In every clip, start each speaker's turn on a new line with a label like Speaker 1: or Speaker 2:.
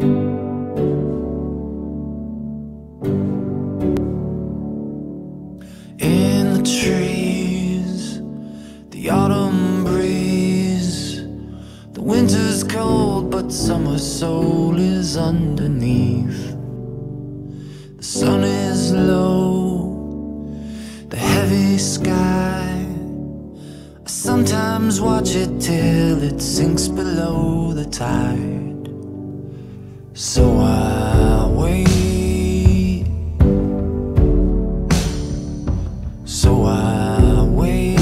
Speaker 1: In the trees, the autumn breeze. The winter's cold, but summer soul is underneath. The sun is low, the heavy sky. I sometimes watch it till it sinks below the tide. So I wait. So I wait.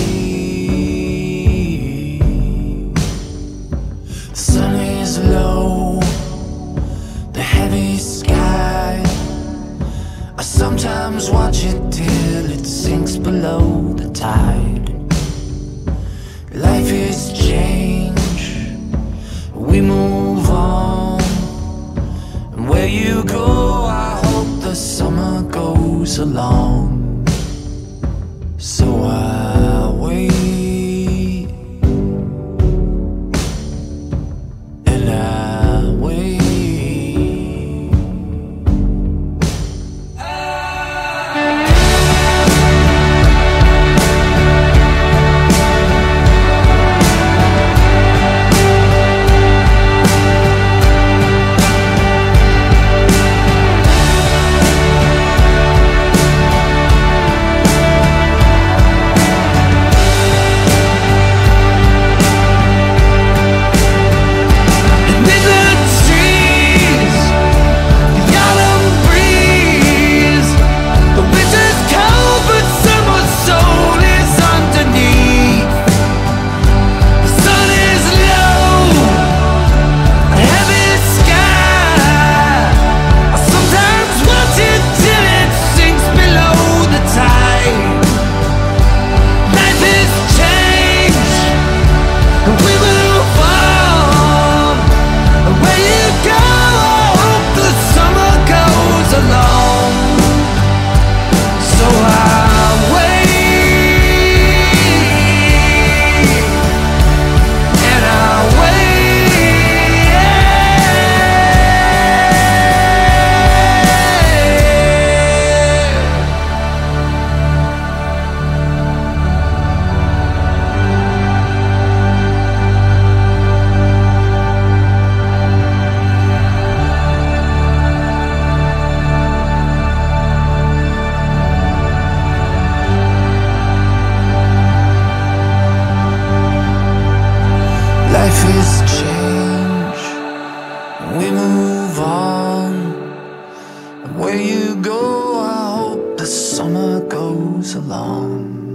Speaker 1: The sun is low, the heavy sky. I sometimes watch it till it sinks below the tide. Life is change, we move goes where you go, I hope the summer goes along.